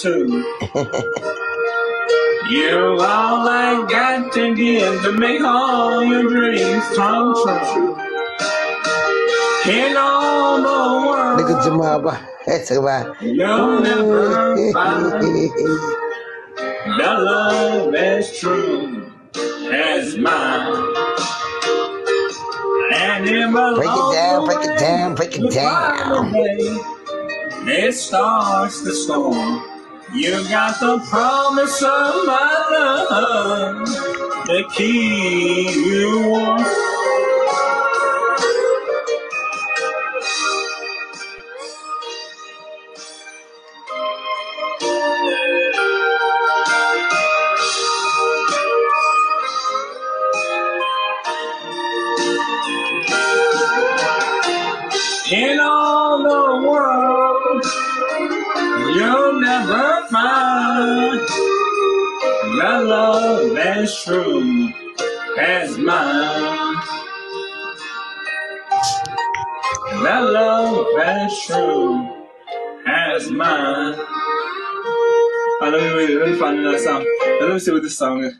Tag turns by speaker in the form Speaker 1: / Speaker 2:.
Speaker 1: too. you all I got to give to make all your dreams come true. In all the world,
Speaker 2: at Jamal. That's about.
Speaker 1: you'll never find the love as true as mine. And it
Speaker 2: Break it down, break it down, break it down.
Speaker 1: It starts the storm. You got the promise of my love to keep you warm. In all find the love as true as mine. The love as true as mine. Oh, let me, let me find another song. Let me see what this song is.